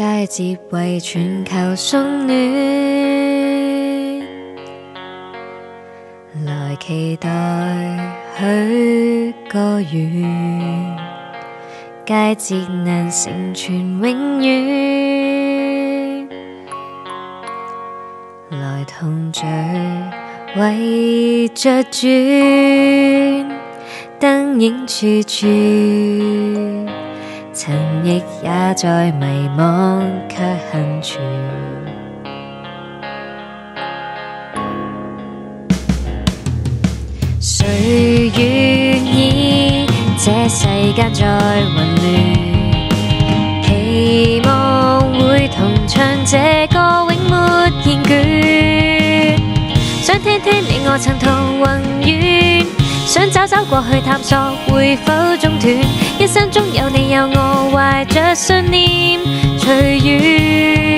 佳节为全球送暖，来期待许个愿，佳节能成全永远，来同聚围着转，灯影处处。亦也在迷惘，却幸存。谁愿意这世间再混乱？期望会同唱这歌，永没厌倦。想听听你我曾同宏远，想找找过去探索，会否中断？一生中，信念随缘。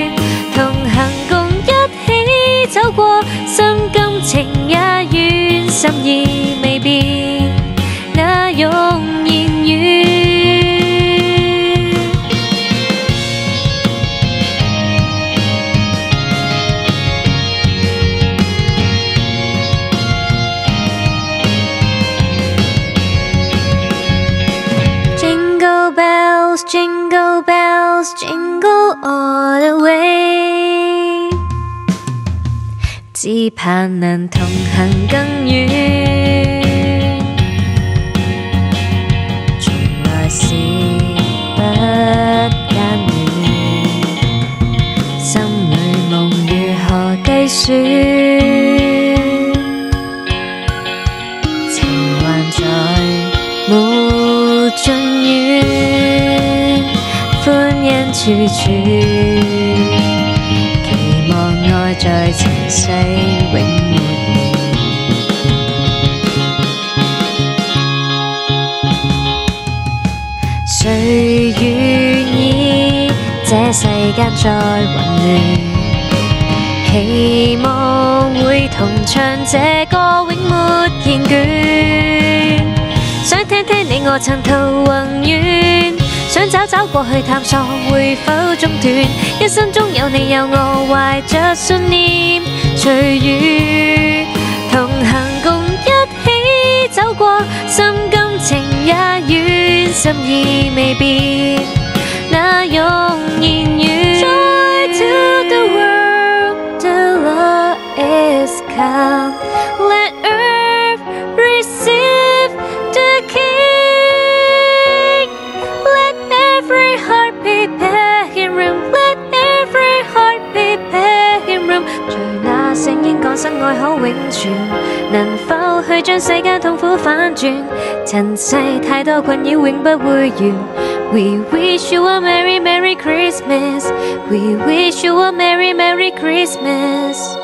Jingle bells jingle all the way，只盼能同行更远。从来是不间断，心里梦如何计算？欢欣处处，期望爱在情世永没完。谁愿意这世间再混乱？期望会同唱这歌，永没厌倦。想听听你我曾途宏远。想找找过去探索，会否中断？一生中有你有我，怀着信念随遇同行，共一起走过，心甘情也愿，心意未变，声音讲声爱可永存，能否去将世间痛苦反转？尘世太多困扰，永不会完。We wish you a merry merry Christmas. We wish you a merry merry Christmas.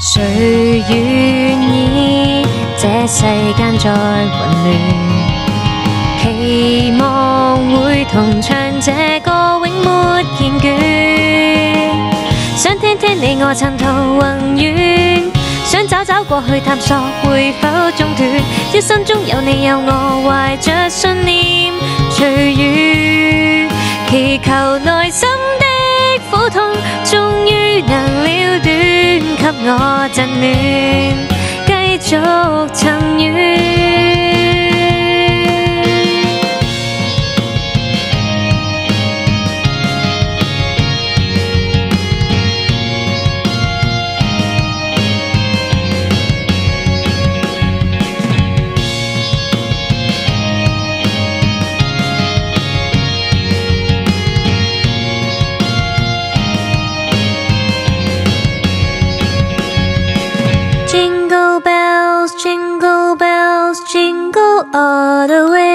谁愿意这世间再混乱？ 期望会同唱这歌，永没厌倦。想听听你我曾途宏远，想找找过去探索，会否中断？一生中有你有我，怀着信念随缘，祈求内心的苦痛终于能了断。给我震暖，继续曾愿。All the way.